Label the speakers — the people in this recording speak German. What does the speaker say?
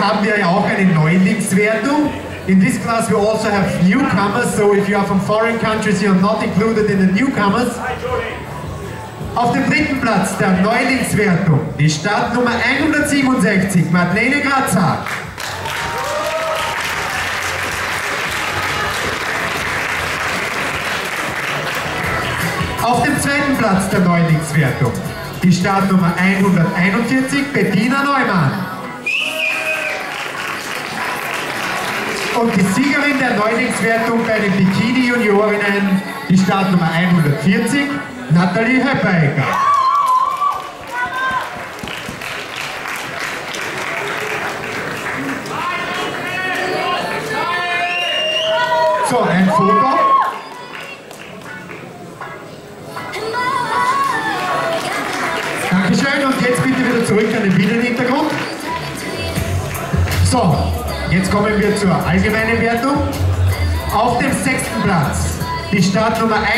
Speaker 1: haben wir ja auch eine Neulingswertung. In this class we also have newcomers, so if you are from foreign countries, you are not included in the newcomers. Auf dem dritten Platz der Neulingswertung die Startnummer 167, Madeleine Grazer. Auf dem zweiten Platz der Neulingswertung die Startnummer 141, Bettina Neumann. Und die Siegerin der Neulingswertung bei den Bikini-Juniorinnen, die Startnummer 140, Nathalie Höpperegger. So, ein Foto. Dankeschön und jetzt bitte wieder zurück an den Bienenhintergrund. So, jetzt kommen wir zur allgemeinen Wertung. Auf dem sechsten Platz die Startnummer 1.